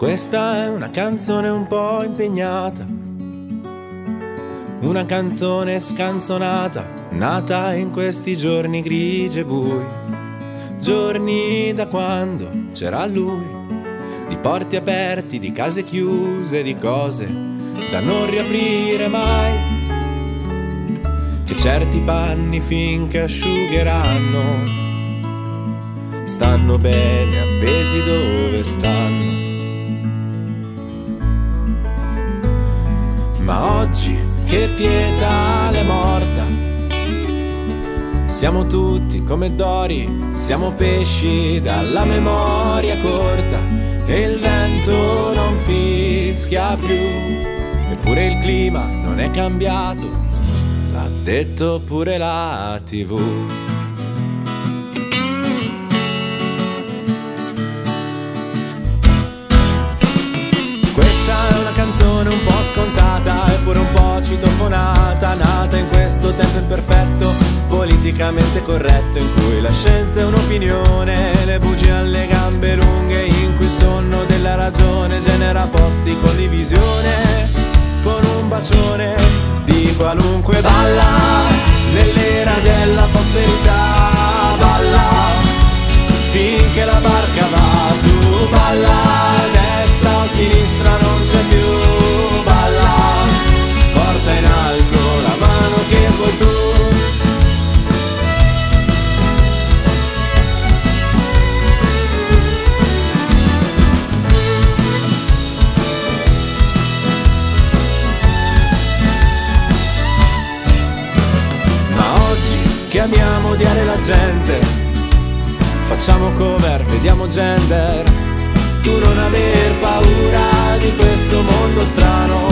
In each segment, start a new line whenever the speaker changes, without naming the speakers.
Questa è una canzone un po' impegnata, una canzone scanzonata, nata in questi giorni grigi e bui, giorni da quando c'era lui, di porti aperti, di case chiuse, di cose da non riaprire mai che certi panni finché asciugheranno stanno bene appesi dove stanno. Oggi che pietà l'è morta, siamo tutti come Dori, siamo pesci dalla memoria corta. E il vento non fischia più, eppure il clima non è cambiato, l'ha detto pure la tv. Questo tempo imperfetto, politicamente corretto In cui la scienza è un'opinione, le bugie alle gambe lunghe In cui il sonno della ragione genera posti condivisione Con un bacione di qualunque balla Nell'era della prosperità balla Finché la barca va tu balla destra o sinistra non c'è più che amiamo odiare la gente facciamo cover vediamo gender tu non aver paura di questo mondo strano.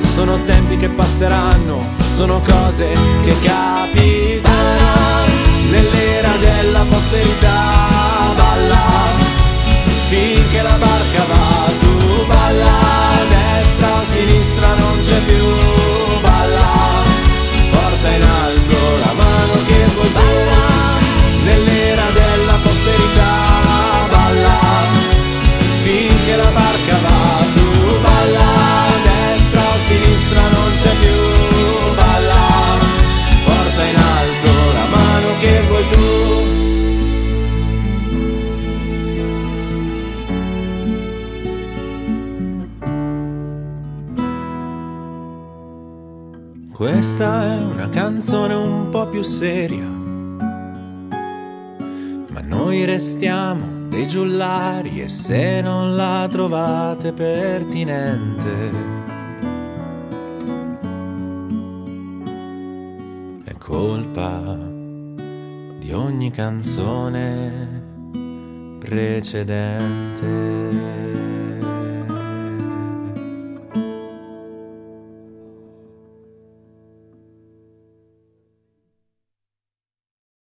Sono tempi che passeranno, sono cose che capitano. Nell'era della prosperità Questa è una canzone un po' più seria, ma noi restiamo dei giullari e se non la trovate pertinente è colpa di ogni canzone precedente.